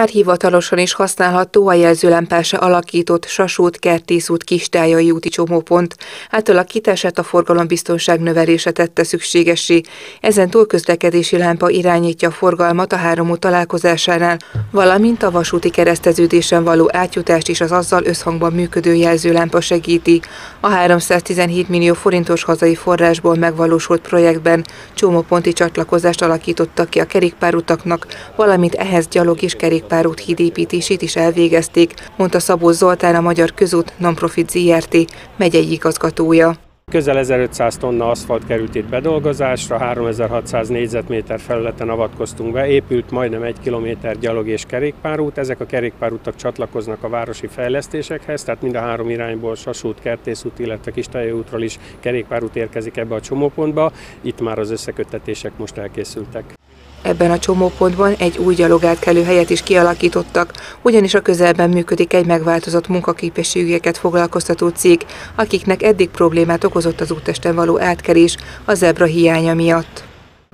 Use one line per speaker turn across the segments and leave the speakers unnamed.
Már hivatalosan is használható a jelzőlámpása alakított Sasút Kertészút Kistájai úti csomópont. Átalakítását a forgalombiztonság növelése tette szükségessé. Ezen túl közlekedési lámpa irányítja a forgalmat a három út találkozásánál, valamint a vasúti kereszteződésen való átjutást is az azzal összhangban működő jelzőlámpa segíti. A 317 millió forintos hazai forrásból megvalósult projektben csomóponti csatlakozást alakítottak ki a kerékpárutaknak, valamint ehhez gyalog és kerék kerékpárút hídépítését is elvégezték, mondta Szabó Zoltán a Magyar Közút Nonprofit ZRT megyei igazgatója.
Közel 1500 tonna aszfalt került itt bedolgozásra, 3600 négyzetméter felületen avatkoztunk be, épült majdnem egy kilométer gyalog és kerékpárút. Ezek a kerékpárútak csatlakoznak a városi fejlesztésekhez, tehát mind a három irányból, Sasút, Kertészút, illetve Kistályai útról is kerékpárút érkezik ebbe a csomópontba. Itt már az összeköttetések most elkészültek.
Ebben a csomópontban egy új gyalogátkelő helyet is kialakítottak, ugyanis a közelben működik egy megváltozott munkaképességeket foglalkoztató cég, akiknek eddig problémát okozott az úttesten való átkelés a zebra hiánya miatt.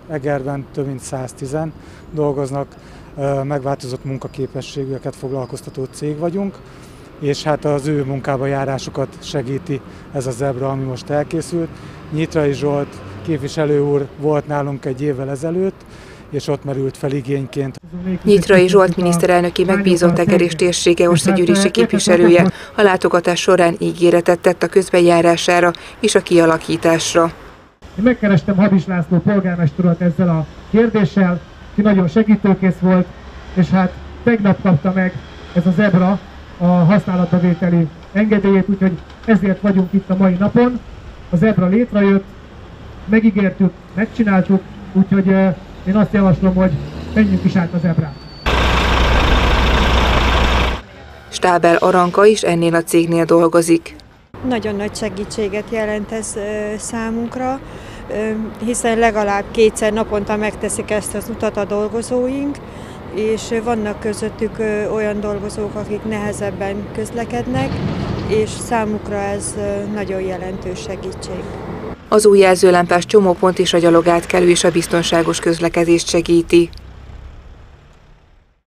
Egerben több mint 110 dolgoznak, megváltozott munkaképességeket foglalkoztató cég vagyunk, és hát az ő munkába járásukat segíti ez a zebra, ami most elkészült. Nyitrai Zsolt képviselő úr volt nálunk egy évvel ezelőtt, és ott merült fel igényként.
Nyitrai Zsolt miniszterelnöki megbízott Egerés térsége országgyűlési képviselője a látogatás során ígéretet tett a közbenjárására és a kialakításra.
Én megkerestem Habis László polgármesterat ezzel a kérdéssel, ki nagyon segítőkész volt, és hát tegnap kapta meg ez a zebra a használatbevételi engedélyét, úgyhogy ezért vagyunk itt a mai napon. A zebra létrejött, megígértük, megcsináltuk, úgyhogy én azt javaslom, hogy menjünk is át az ebrát.
Stábel Aranka is ennél a cégnél dolgozik.
Nagyon nagy segítséget jelent ez számunkra, hiszen legalább kétszer naponta megteszik ezt az utat a dolgozóink, és vannak közöttük olyan dolgozók, akik nehezebben közlekednek, és számukra ez nagyon jelentős segítség.
Az új jelzőlámpás csomópont is a gyalogátkelő és a biztonságos közlekedést segíti.